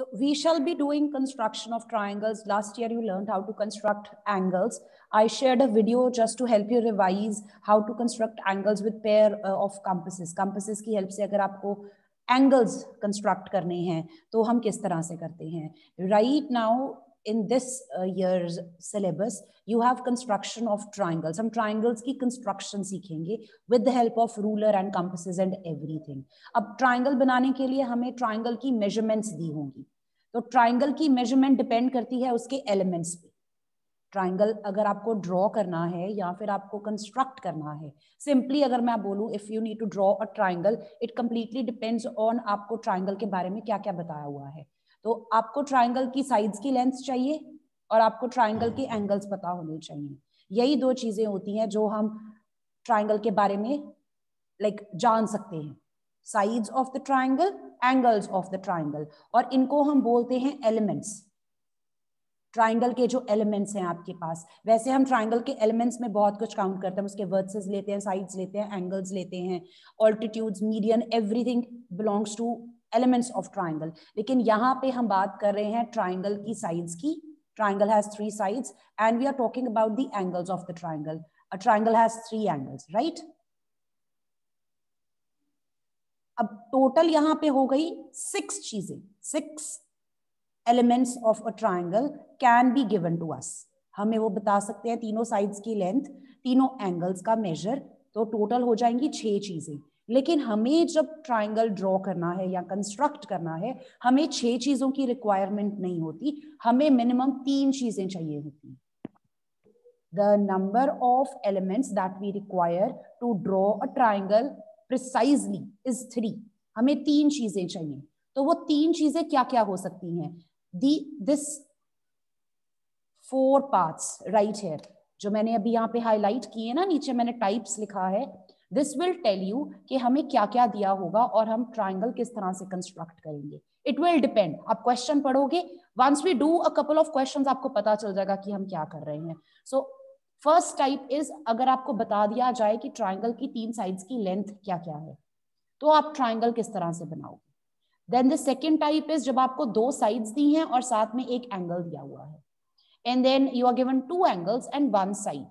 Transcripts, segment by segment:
So we shall be doing construction of triangles. Last year you learned how to construct angles. I shared a video just to help you revise how to construct angles with pair uh, of compasses. Compasses की help से अगर आपको angles construct करने हैं तो हम किस तरह से करते हैं Right now in this uh, year's syllabus you have construction of triangles हम triangles की construction सीखेंगे with the help of ruler and compasses and everything अब triangle बनाने के लिए हमें triangle की measurements दी होंगी तो triangle की measurement depend करती है उसके elements पे ट्राइंगल अगर आपको ड्रॉ करना है या फिर आपको कंस्ट्रक्ट करना है सिंपली अगर मैं बोलूँ if you need to draw a triangle it completely depends on आपको ट्राइंगल के बारे में क्या क्या बताया हुआ है तो आपको ट्राइंगल की साइड्स की लेंथ चाहिए और आपको ट्राइंगल के एंगल्स पता होने चाहिए। यही दो चीज़ें होती हैं जो हम ट्राइंगल के बारे में लाइक like, जान सकते हैं। Sides of the triangle angles of the triangle और इनको हम बोलते हैं एलिमेंट्स ट्राइंगल के जो एलिमेंट्स हैं आपके पास। वैसे हम ट्राइंगल के एलिमेंट्स में बहुत कुछ काउंट करते हैं। उसके वर्सेस लेते हैं साइड्स लेते हैं एंगल्स लेते हैं altitudes median everything belongs to elements of triangle लेकिन यहाँ पे हम बात कर रहे हैं ट्राइंगल की साइड्स की। Triangle has three sides and we are talking about the angles of the triangle a triangle has three angles right अब टोटल यहाँ पे हो गई सिक्स चीज़ें। Six elements of a triangle can be given to us हमें वो बता सकते हैं, तीनों साइड्स की लेंथ तीनों एंगल्स का मेजर तो टोटल हो जाएँगी छह चीज़ें। लेकिन हमें जब ट्राइंगल ड्रॉ करना है या कंस्ट्रक्ट करना है, हमें छह चीज़ों की रिक्वायरमेंट नहीं होती, हमें मिनिमम तीन चीज़ें चाहिए होती the number of elements that we require to draw a triangle precisely is three हमें तीन चीज़ें चाहिए। तो वो तीन चीज़ें क्या क्या हो सकती हैं? The this four parts right here जो मैंने अभी यहाँ पे हाईलाइट किए ना, नीचे मैंने टाइप्स लिखा है दिस विल टेल यू कि हमें क्या क्या दिया होगा और हम ट्राइंगल किस तरह से कंस्ट्रक्ट करेंगे। इट विल डिपेंड आप क्वेश्चन पढ़ोगे once we do a couple of questions आपको पता चल जाएगा कि हम क्या कर रहे हैं। सो फ़र्स्ट टाइप इज़ अगर आपको बता दिया जाए कि ट्राइंगल की तीन साइड्स की लेंथ क्या क्या है तो आप ट्राइंगल किस तरह से बनाओगे। Then the second type is जब आपको दो साइड्स दी हैं और साथ में एक एंगल दिया हुआ है and then you are given two angles and one side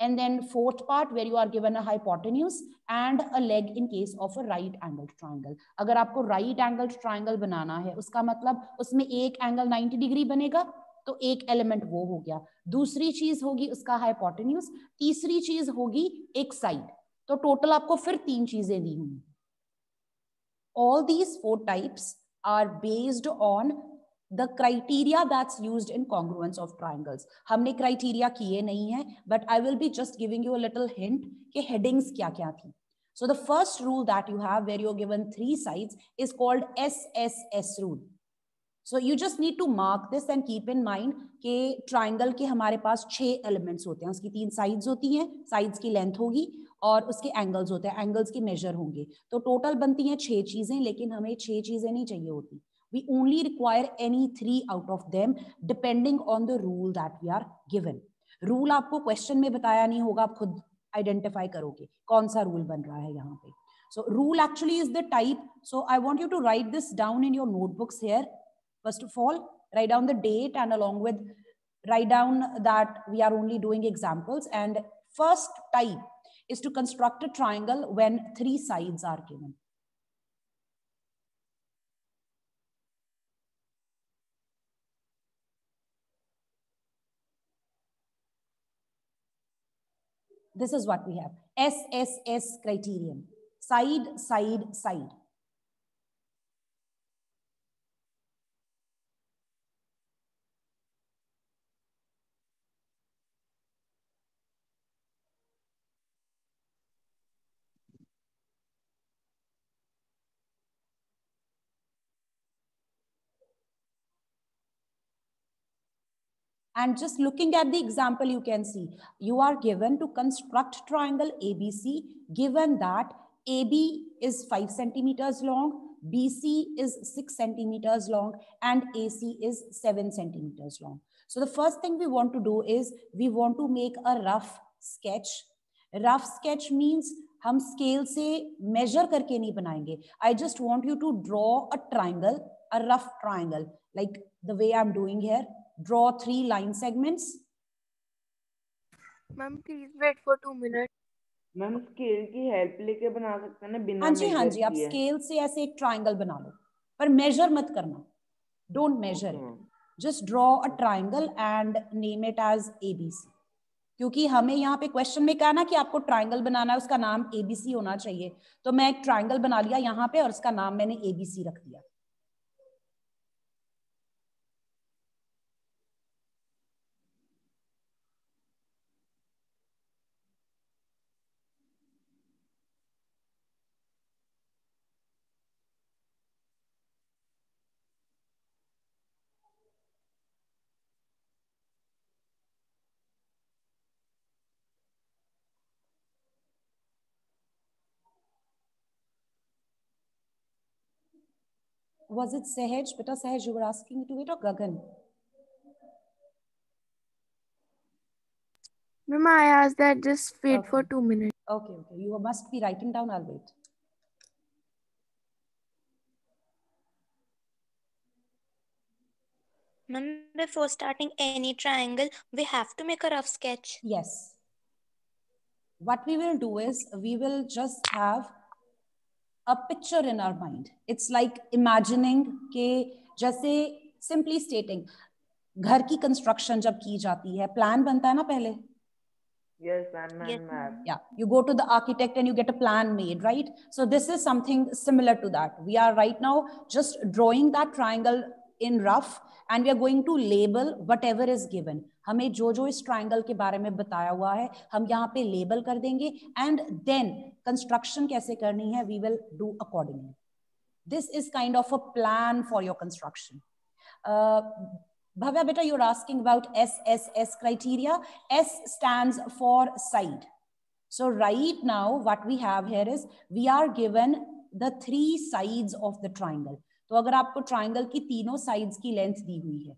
and then fourth part where you are given a hypotenuse and a leg in case of a right angled triangle अगर आपको right angled triangle बनाना है उसका मतलब उसमें एक angle 90 degree बनेगा तो एक एलिमेंट वो हो गया दूसरी चीज़ होगी उसका हाइपोटेन्यूज तीसरी चीज़ होगी एक साइड तो टोटल आपको फिर तीन चीज़ें दी हुई all these four types are based on the criteria that's use in congruence of triangles हमने क्राइटेरिया किए नहीं है but I will be just giving you little hint के हेडिंग्स क्या क्या थी. So the first rule that you have where you given three side is called S S S rule so you just need to mark this and keep in mind के triangle के हमारे पास छह elements होते हैं। उसकी तीन sides होती हैं साइड्स की लेंथ होगी और उसके एंगल्स होते हैं। एंगल्स की मेजर होंगे। तो टोटल बनती हैं छह चीज़ें, लेकिन हमें छह चीज़ें नहीं चाहिए होती। we only require any three out of them depending on the rule that we are given rule आपको question में बताया नहीं होगा आप खुद identify करोगे कौन सा rule बन रहा है यहाँ पे so rule actually is the type so I want you to write this down in your notebooks here first of all write down the date and along with write down that we are only doing examples and first type is to construct a triangle when three sides are given This is what we have. SSS criterion. Side, side, side. And just looking at the example, you can see you are given to construct triangle ABC given that AB is 5 centimeters long, BC is 6 centimeters long, and AC is 7 centimeters long. So the first thing we want to do is we want to make a rough sketch. Rough sketch means हम scale से major करके नहीं बनाएंगे I just want you to draw a triangle a rough triangle like the way I am doing here Draw three line segments ma'am please wait for two minute ma'am scale की help लेके बना सकते हैं ना बिना हाँ जी हाँ जी आप। स्केल से ऐसे एक ट्राइंगल बना लो। पर मेजर मत करना। Don't measure it just draw a triangle and name it as ABC क्योंकि हमें यहाँ पे क्वेश्चन में कहा ना कि आपको ट्राइंगल बनाना है उसका नाम एबीसी होना चाहिए। तो मैं एक ट्राइंगल बना लिया यहाँ पे और उसका नाम मैंने एबीसी रख दिया। Was it Sahaj beta Sahaj you were asking me to wait or Gagan? Ma'am, I asked that just wait for two minutes. okay okay. You must be writing down I'll wait. Ma'am, before starting any triangle, we have to make a rough sketch. yes. What we will do is we will just have a picture in our mind it's like imagining के जैसे simply stating घर की construction जब की जाती है plan बनता है ना पहले Yes, ma'am, ma'am, Yes, ma'am. yeah you go to the architect and you get a plan made right so this is something similar to that we are right now just drawing that triangle in rough and we are going to label whatever is given हमें जो जो इस triangle के बारे में बताया हुआ है, हम यहाँ पे लेबल कर देंगे एंड देन कंस्ट्रक्शन कैसे करनी है we will do accordingly this is kind of a plan for your construction Bhavya बेटा you're asking about S S S criteria S stand for side so right now, what we have here is we are given the three sides of the triangle. तो अगर आपको triangle की तीनों sides की length दी हुई है,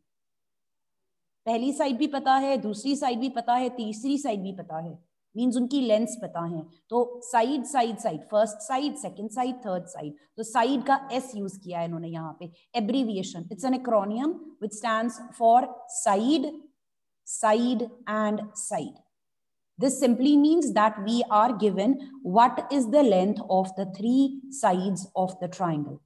पहली side भी पता है, दूसरी साइड भी पता है, तीसरी साइड भी पता है मीन्स उनकी लेंथ्स पता है। तो side side side first side second side third side तो साइड का एस यूज़ किया है इन्होंने यहाँ पे abbreviation it's an acronym which stand for side side and side This simply means that we are given what is the length of the three sides of the triangle.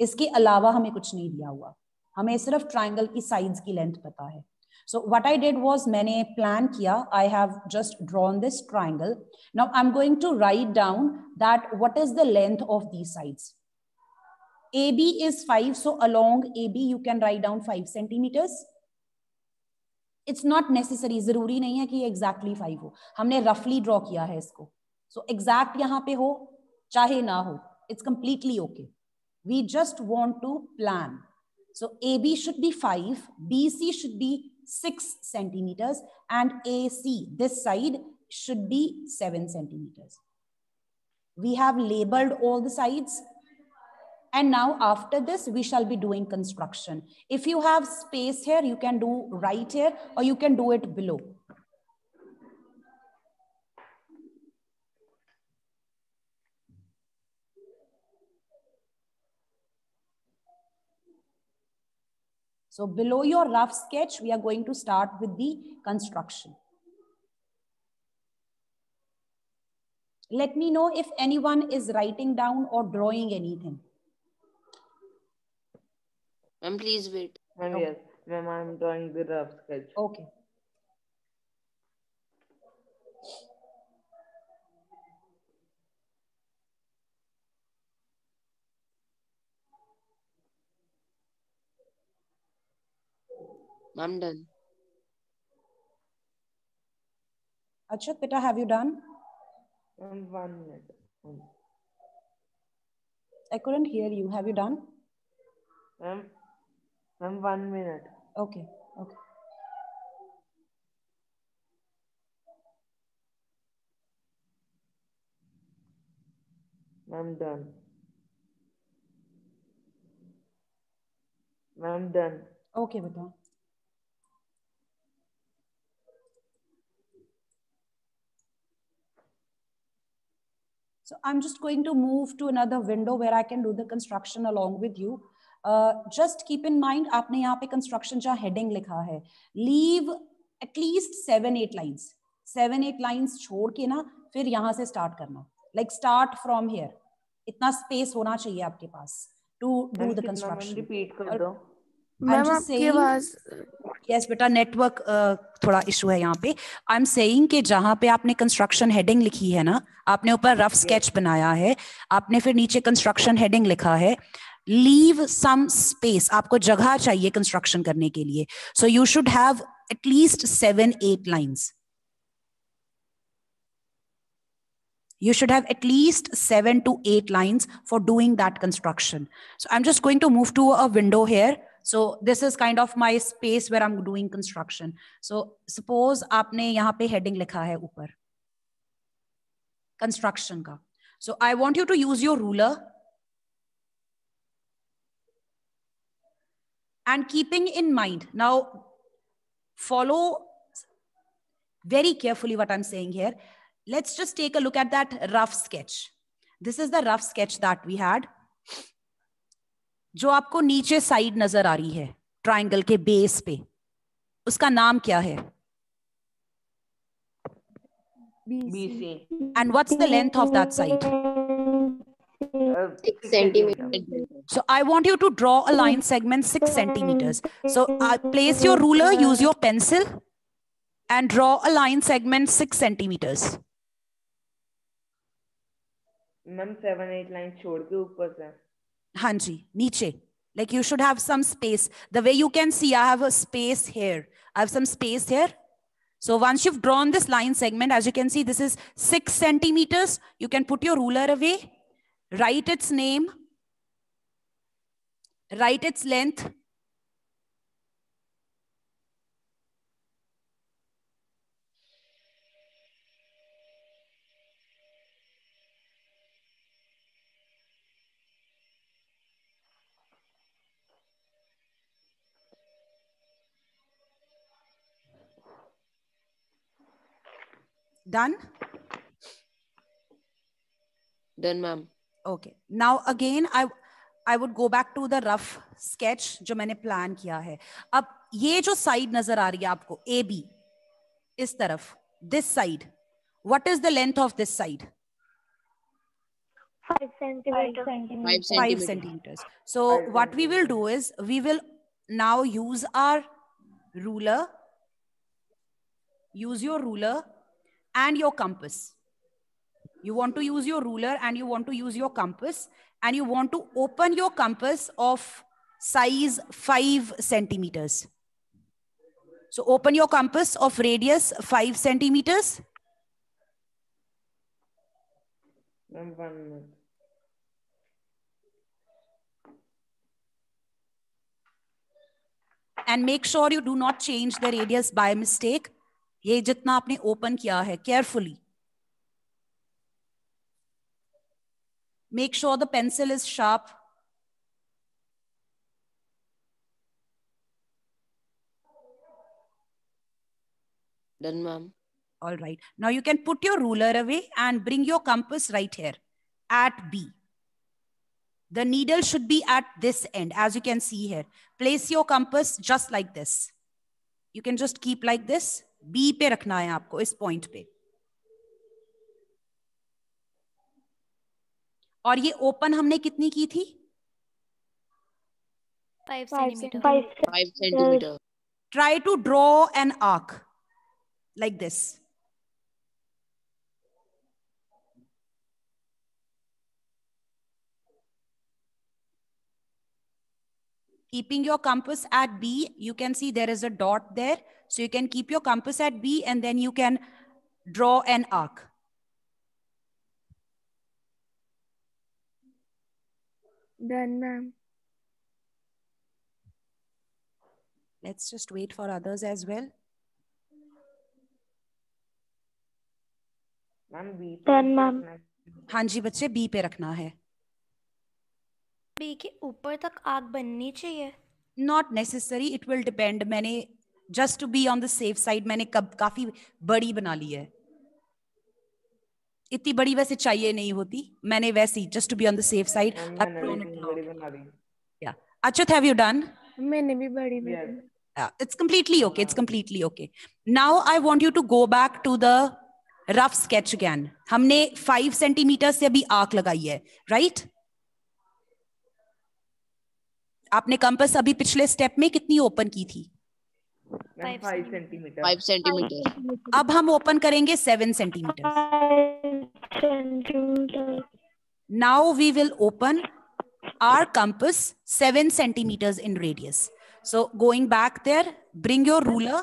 इसके अलावा हमें कुछ नहीं दिया हुआ हमें सिर्फ ट्राइंगल की साइड्स की लेंथ पता है so what I did was मैंने प्लान किया I have just drawn this triangle now I am going to write down that what is the length of the sides AB is 5 so along AB you can write down 5 centimeters It's not necessary ज़रूरी नहीं है कि ये exactly five हो हमने रफली draw किया है इसको सो एग्जैक्ट यहाँ पे हो, चाहे ना हो it's completely okay we just want to plan so A B should be five B C should be six centimetres and A C this side should be 7 centimeters. We have labeled all the sides. And now after this, we shall be doing construction. If you have space here, you can do right here or you can do it below. So below your rough sketch, we are going to start with the construction. Let me know if anyone is writing down or drawing anything. Ma'am, please wait. Ma'am, Okay. yes. Ma'am, I'm drawing the rough sketch. Okay. Ma'am, done. Achat, beta, have you done? Ma'am, one minute. Ma'am, I couldn't hear you. Have you done? Ma'am, ma'am, one minute. Okay. Okay. Ma'am, done. Ma'am, done. Okay, beta. So I'm just going to move to another window where I can do the construction along with you. Uh, keep in mind आपने यहाँ पे construction जहाँ heading लिखा है, leave at least seven eight lines seven eight lines छोड़ के ना फिर यहाँ से स्टार्ट करना. Like start from here. इतना space होना चाहिए आपके पास to do ma'am construction. Repeat कर दो मैम आपकी आवाज़ यस बेटा नेटवर्क थोड़ा इशू है यहाँ पे आई एम सेइंग कि जहाँ पे आपने कंस्ट्रक्शन हेडिंग लिखी है ना आपने ऊपर रफ स्केच बनाया है आपने फिर नीचे कंस्ट्रक्शन हेडिंग लिखा है लीव सम स्पेस आपको जगह चाहिए कंस्ट्रक्शन करने के लिए so you should have at least seven eight lines you should have at least seven to eight lines for doing that construction. So I'm just going to move to a window here. So this is kind of my space where I'm doing construction. So suppose आपने यहाँ पे heading लिखा है ऊपर construction का. So I want you to use your ruler and keeping in mind now follow very carefully what I'm saying here. Let's just take a look at that rough sketch. This is the rough sketch that we had. जो आपको नीचे side नजर आ रही है triangle के base पे उसका नाम क्या है B C and what's the length of that side Six centimeter. So I want you to draw a line segment six centimeters. So uh, place your ruler, use your pencil, and draw a line segment six centimeters. Ma'am seven eight line छोड़ के ऊपर से Hanji, niche. Like you should have some space. The way you can see, I have a space here. I have some space here. So once you've drawn this line segment, as you can see, this is six centimeters. You can put your ruler away, write its name, write its length. Done? Done, ma'am. Okay. Now again, I I would go back to the rough sketch जो मैंने plan किया है अब ये जो side नज़र आ रही है आपको ए बी इस तरफ़ this side what is the length of this side five centimetre Five 5 centimeter. centimeters so what we will do is we will now use our ruler use your you want to use your ruler and you want to use your compass and you want to open your compass of size 5 centimeters so open your compass of radius 5 centimeters ma'am one minute and make sure you do not change the radius by mistake ये जितना आपने open किया है carefully make sure the pencil is sharp Done, ma'am. all right now you can put your ruler away and bring your compass right here at b the needle should be at this end as you can see here place your compass just like this you can just keep like this b पे रखना है आपको इस point पे और ये open हमने कितनी की थी Five Five centimeter. Five centimeter. try to draw an arc like this keeping your compass at b you can see there is a dot there so you can keep your compass at b and then you can draw an arc done ma'am let's just wait for others as well. Ma'am B Done, ma'am. हाँ। जी बच्चे B पे रखना है। B के ऊपर तक आग बननी चाहिए। Not necessary it will depend मैंने just to be on the safe side मैंने कब काफ़ी बड़ी बना ली है। इतनी बड़ी वैसे चाहिए नहीं होती। मैंने वैसे ही just to be on the safe side the Achyut have you done मैंने भी बड़ी it's completely okay. It's completely okay. Now I want you to go back to the rough sketch again. हमने फाइव सेंटीमीटर से अभी arc लगाई है right right? आपने compass अभी पिछले स्टेप में कितनी ओपन की थी? फाइव सेंटीमीटर अब हम ओपन करेंगे seven centimetre now we will open our compass 7 centimeters in radius so going back there bring your ruler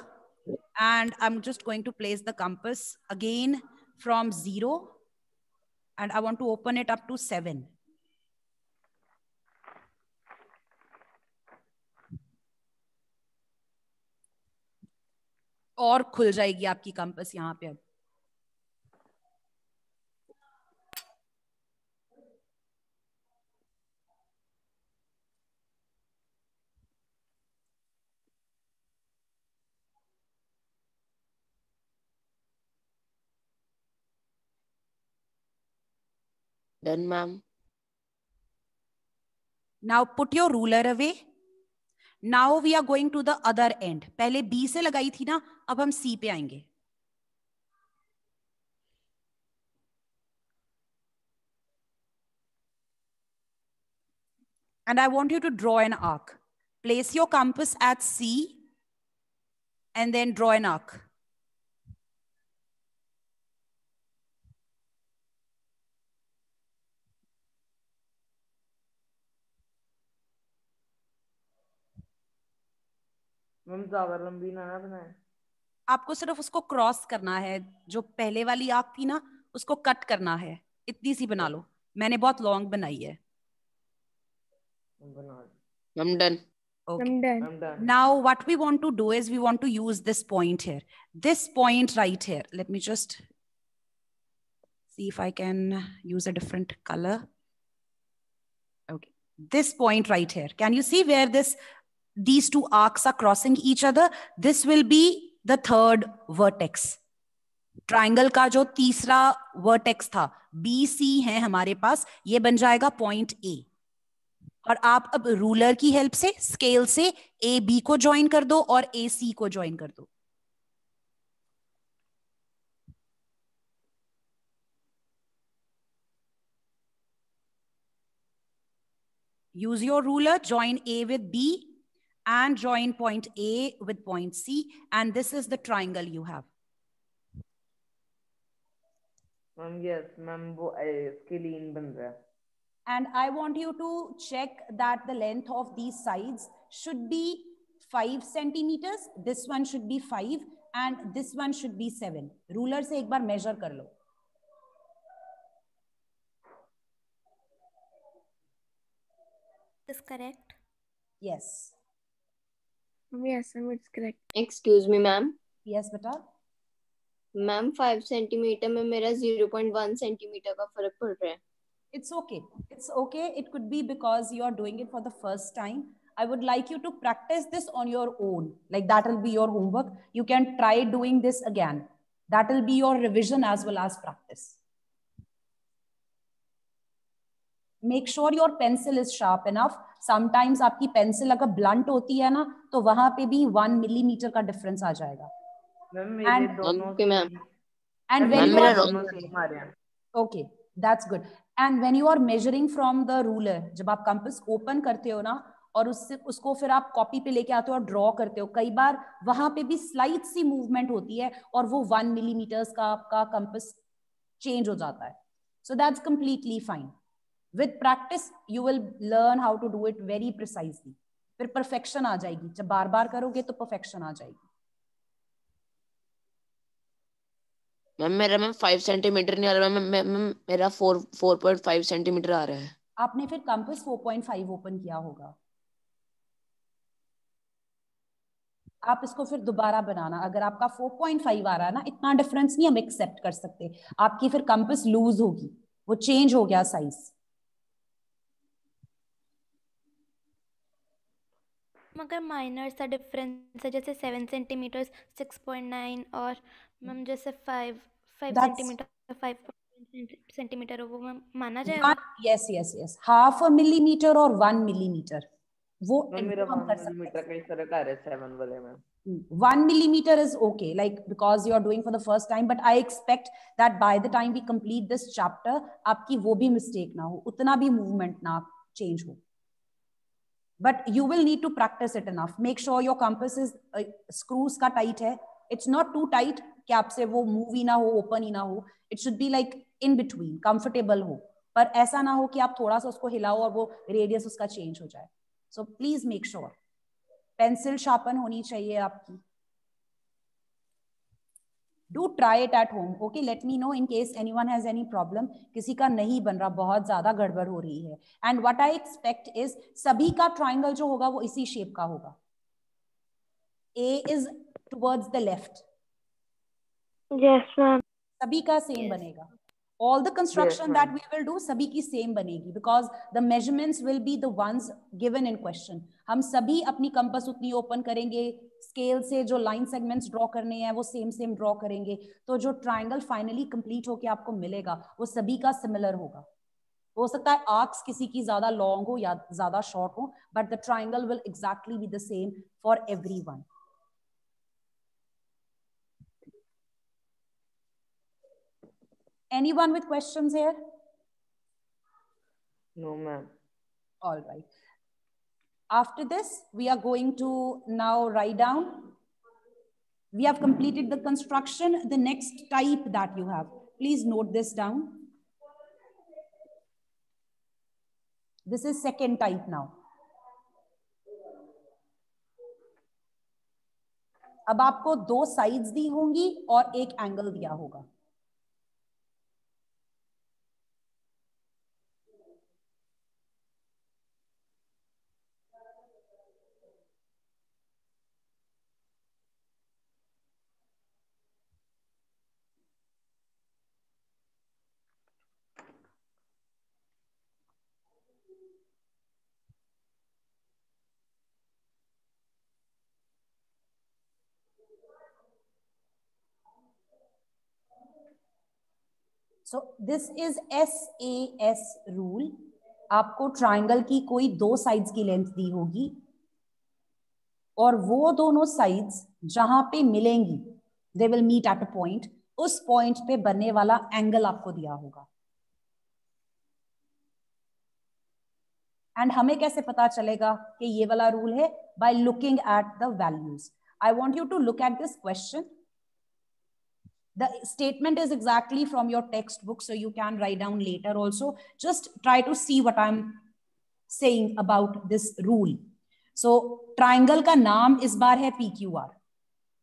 and i'm just going to place the compass again from 0 and i want to open it up to 7 और खुल जाएगी आपकी compass यहाँ पे अब Done, ma'am. Now put your ruler away. Now we are going to the other end. पहले B से लगाई थी ना अब हम C पे आएँगे And I want you to draw an arc. Place your compass at C and then draw an arc. आपको सिर्फ़ उसको क्रॉस करना है जो पहले वाली आग थी ना उसको कट करना है। इतनी सी बना लो। मैंने बहुत लॉन्ग बनाई है। Now what we want to do is we want to use this point here this point right here let me just see if I can use a different colour okay this point right here can you see where this these two arcs are crossing each other? This will be the third vertex. Triangle का जो तीसरा vertex था B C है हमारे पास ये बन जाएगा point A और आप अब रूलर की हेल्प से स्केल से ए बी को ज्वाइन कर दो और ए सी को ज्वाइन कर दो use your ruler join a with b and join point A with point C. And this is the triangle you have. Yes, ma'am. And I want you to check that the length of these sides should be five centimeters. This one should be five and this one should be seven. Ruler se ek bar measure kar lo. Is correct? Yes. Yes, ma'am, it's correct. Excuse me ma'am Yes, बेटा. Ma'am five centimetre में मेरा zero point one centimetre का फर्क पड़ रहा है It's okay. It's okay. It could be because you are doing it for the first time. I would like you to practice this on your own. Like that will be your homework. You can try doing this again. That will be your revision as well as practice. make sure your pencil is sharp enough sometimes आपकी pencil अगर blunt होती है ना तो वहाँ पे भी one millimetre का डिफरेंस आ जाएगा। रूलर जब आप कंपस ओपन करते हो ना और उससे उसको फिर आप कॉपी पे लेके आते हो और ड्रॉ करते हो कई बार वहाँ पे भी स्लाइट सी मूवमेंट होती है और वो वन मिलीमीटर्स का आपका कंपस चेंज हो जाता है। So that's completely fine with practice you will learn how to do it very precisely फिर परफेक्शन आ जाएगी। जब बार बार करोगे तो परफेक्शन आ जाएगी। मैम मेरा मैम फाइव सेंटीमीटर नहीं आ रहा। मैम मैम मेरा four four point five centimetre आ रहा है। आपने फिर कंपास 4.5 ओपन किया होगा। आप इसको फिर दोबारा बनाना। अगर आपका 4.5 आ रहा है ना इतना डिफरेंस नहीं हम एक्सेप्ट कर सकते। आपकी फिर कंपास लूज होगी। वो चेंज हो गया साइज़ मगर माइनर सा डिफरेंस है जैसे seven centimetre six point nine और मैम जैसे five five centimetre five centimetre वो मैम माना जाएगा? Yes yes yes half a millimetre और वन मिलीमीटर वो मेरा वन मिलीमीटर का ही फ़र्क आ रहा है सेवन वाले में। हैं one millimeter is okay like because you are doing for the first time but i expect that by the time we complete this chapter आपकी वो भी mistake ना हो उतना भी movement ना change हो। But you will need to practice it enough make sure your compass is screws का टाइट है इट्स नॉट टू टाइट कि आपसे वो मूव ही ना हो ओपन ही ना हो. It should be like in between comfortable हो. पर ऐसा ना हो कि आप थोड़ा सा उसको हिलाओ और वो रेडियस उसका चेंज हो जाए. So please make sure pencil sharpen होनी चाहिए आपकी. Do try it at home okay let me know in case anyone has any problem किसी का नहीं बन रहा बहुत ज़्यादा गड़बड़ हो रही है। And what I expect is सभी का ट्राइंगल जो होगा वो इसी शेप का होगा। A is towards the left सभी का सेम Yes. बनेगा। All the construction ma'am. that we will do सभी की सेम बनेगी। Because the measurements will be the ones given in question. हम सभी अपनी कंपस उतनी ओपन करेंगे स्केल से जो लाइन सेगमेंट्स ड्रॉ करने हैं वो सेम सेम ड्रॉ करेंगे। तो जो ट्राइंगल फाइनली कंप्लीट होके आपको मिलेगा वो सभी का सिमिलर होगा। हो सकता है आर्क्स किसी की ज़्यादा लॉन्ग हो या ज़्यादा शॉर्ट हो but the triangle will exactly be the same for everyone anyone with questions here? No ma'am All right. After this, we are going to now write down. We have completed the construction. The next type that you have, please note this down. This is second type now. अब आपको दो sides दी होंगी और एक angle दिया होगा so this is S A S rule आपको triangle की कोई दो साइड्स की लेंथ दी होगी। और वो दोनों साइड्स जहाँ पे मिलेंगी they will meet at a point उस पॉइंट पे बनने वाला एंगल आपको दिया होगा। एंड हमें कैसे पता चलेगा कि ये वाला रूल है? By looking at the values I want you to look at this question the statement is exactly from your textbook so you can write down later also just try to see what i'm saying about this rule so triangle का नाम इस बार है pqr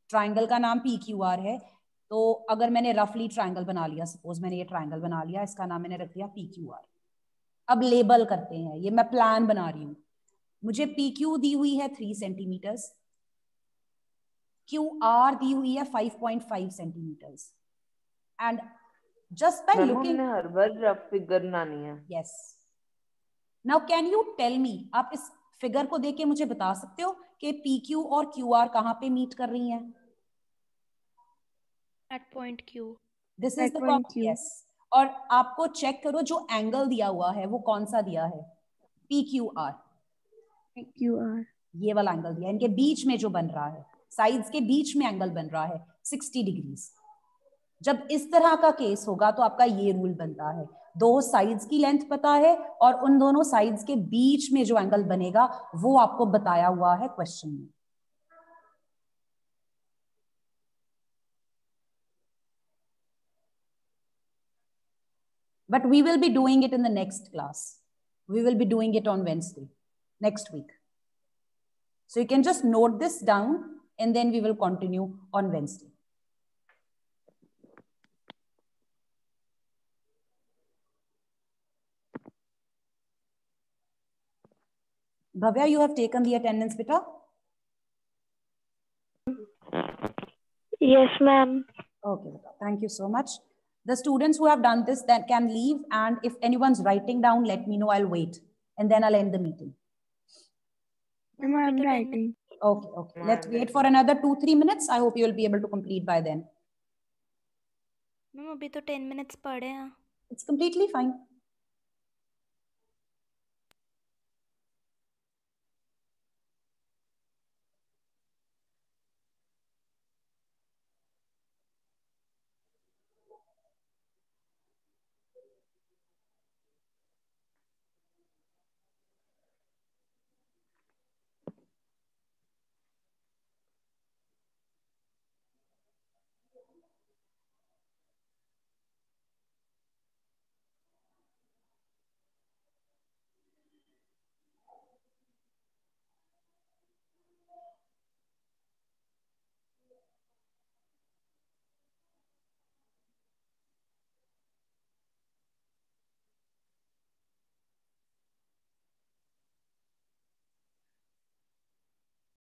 triangle का नाम pqr है तो अगर मैंने रफली ट्राइंगल बना लिया सपोज़ मैंने ये ट्राइंगल बना लिया इसका नाम मैंने रख दिया pqr अब लेबल करते हैं ये मैं प्लान बना रही हूँ मुझे pq दी हुई है थ्री सेंटीमीटर्स क्यू आर दी हुई है 5.5 centimetres and just by looking हर बार रफ फिगर बनानी है। Yes now can you tell me आप इस फिगर को देख के मुझे बता सकते हो कि पी क्यू और क्यू आर कहाँ पे मीट कर रही हैं? At point Q. This is the yes और आपको चेक करो जो एंगल दिया हुआ है वो कौन सा दिया है? P Q R Q R ये वाला एंगल दिया इनके बीच में जो बन रहा है। साइड्स के बीच में एंगल बन रहा है 60 डिग्रीज जब इस तरह का केस होगा तो आपका ये रूल बनता है। दो साइड्स की लेंथ पता है और उन दोनों साइड्स के बीच में जो एंगल बनेगा, वो आपको बताया हुआ है क्वेश्चन में। But we will be doing it in the next class. We will be doing it on wednesday, next week. So you can just note this down. And then we will continue on wednesday bhavya you have taken the attendance beta Yes, ma'am. Okay, thank you so much. The students who have done this that can leave, and if anyone's writing down, let me know. I'll wait, and then I'll end the meeting. Ma'am, I'm writing. Okay, okay. Let's wait for another two, three minutes. I hope you will be able to complete by then. Ma'am अभी तो ten minutes पड़े हैं it's completely fine